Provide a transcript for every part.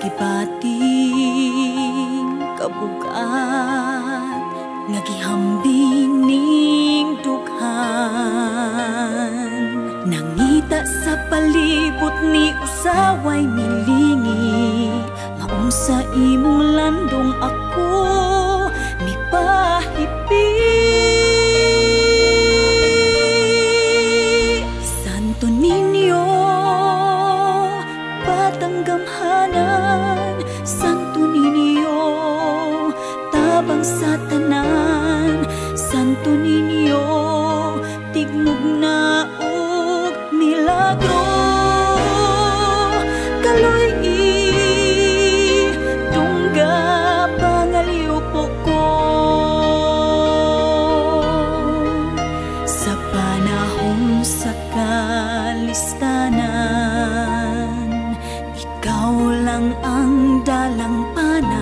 gibating kabugat nga gihambing ning dughan nangita sa palibot ni usaway milingi maunsa imong landong ako mipahipi patanggamhanan Santo Niño tabang sa tanan Santo Niño lang ang dalang panan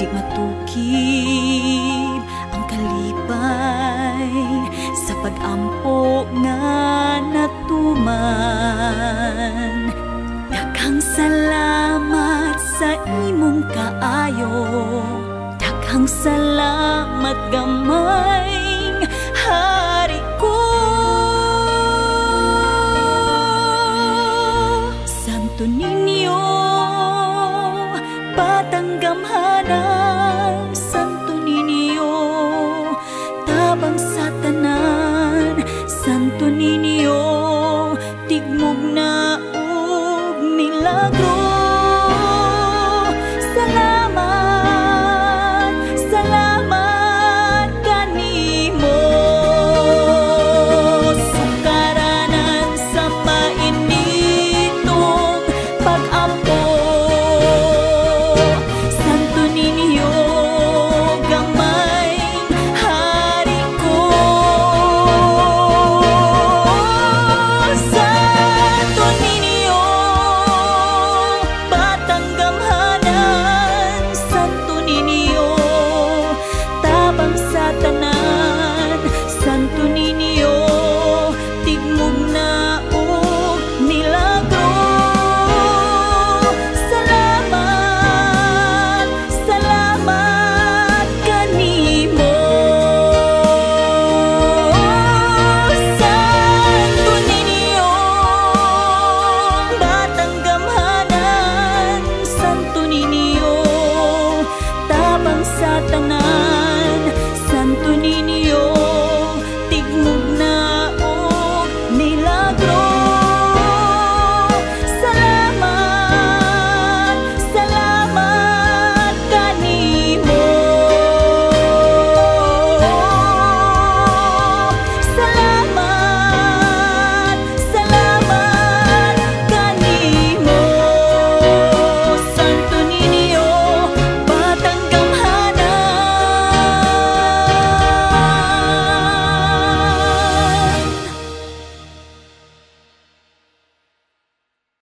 Di matukib ang kalipay Sa pag-ampo nga natuman. Daghang salamat sa imong kaayo Daghang salamat gamay hari